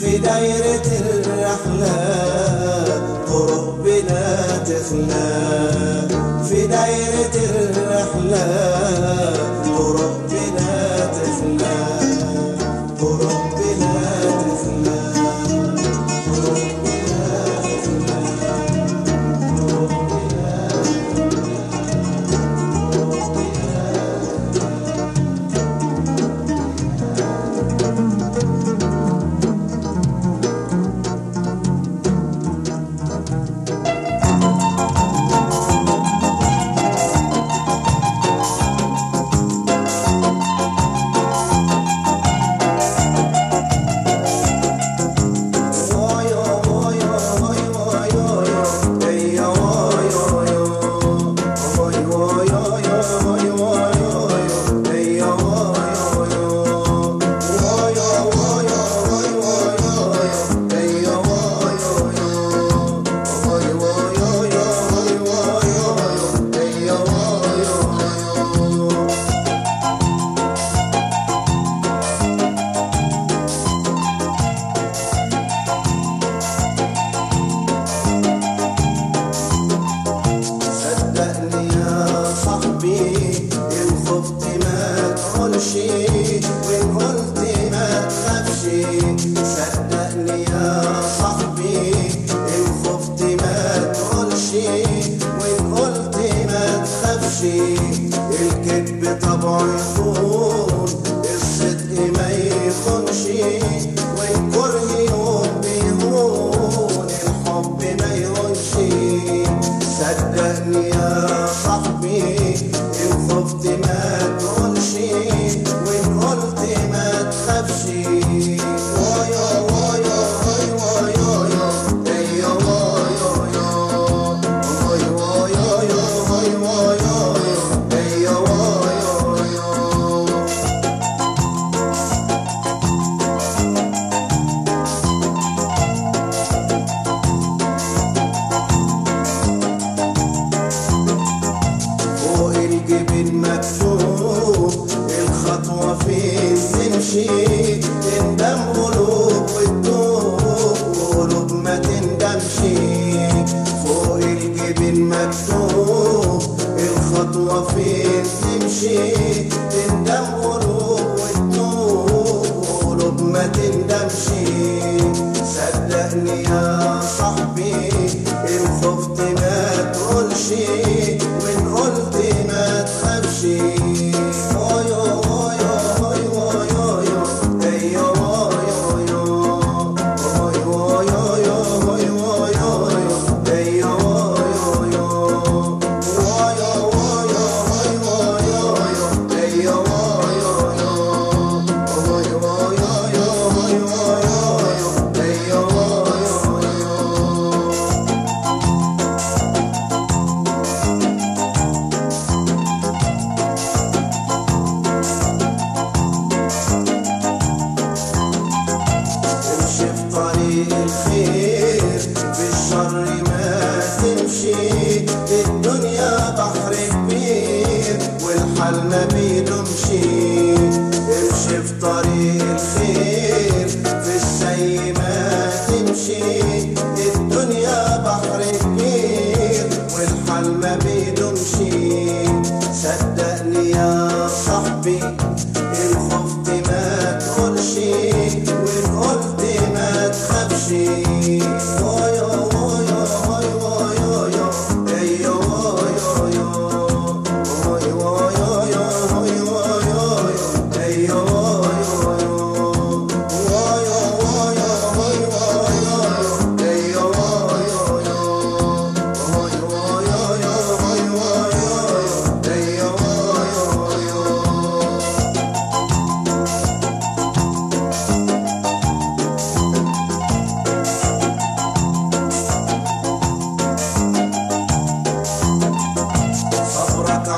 في دايرة الرحلة طرق بلا تخلى. في دايرة الرحلة طرق بلا تخلى. طرق طبعه يخون الصدق ما يخونش والكره يوم بيهون. الحب ما يهونش. صدقني يا صاحبي مكتوب الخطوة فين تمشي تندم قلوب وتدوب وقلوب ما تندمش. فوق الجبين مكتوب. الخطوة فين تمشي تندم قلوب وتدوب وقلوب ما تندمش. صدقني يا في طريق الخير في السي ما الدنيا بحر كبير. والحل ما صدقني يا صاحبي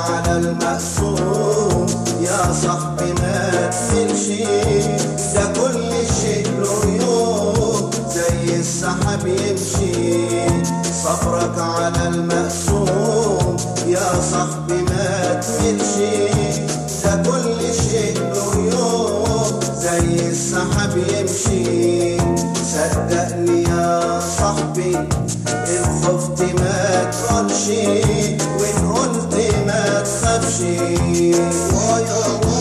على المقسوم يا صاحبي ما تسلش ده كل شيء له يوم زي السحاب يمشي صبرك على المقسوم يا صاحبي ما تسلش ده كل شيء له يوم زي السحاب يمشي صدقني يا صاحبي الخوف دي ما تقولش وإن قلت such a warrior.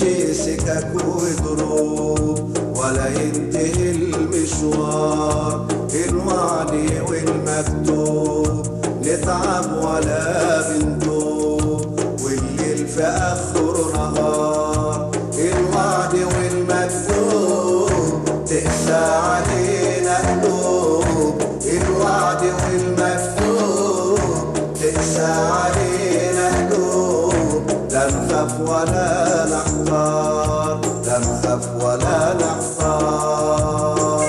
يمشي سكك ودروب ولا ينتهي المشوار. الوعد والمكتوب نتعب ولا بنتوب. والليل في آخر نهار. لا نخاف ولا نحتار لا نخاف ولا نحتار